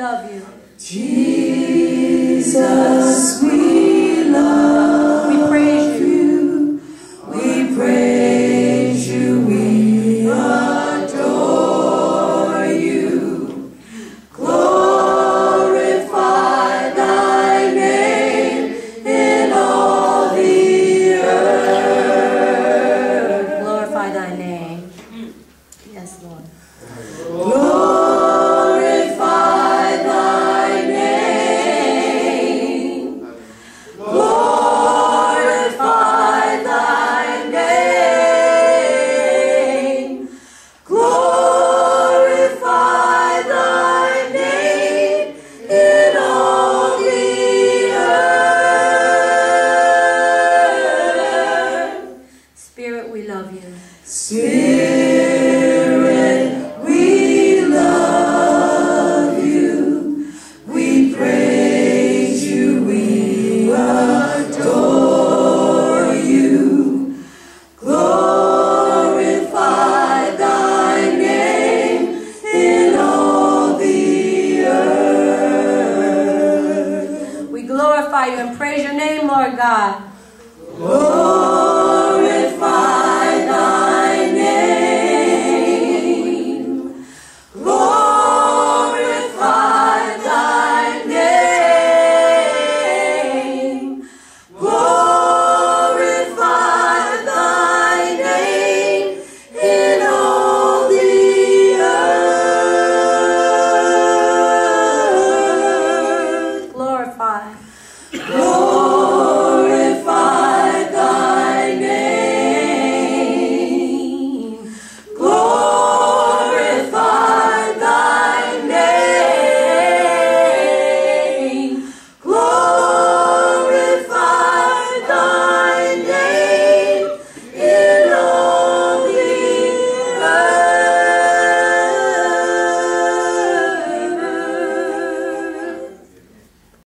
love you. Jesus, we love you. Spirit, we love you. We praise you, we adore you. Glorify thy name in all the earth. We glorify you and praise your name, Lord God. Lord. Oh.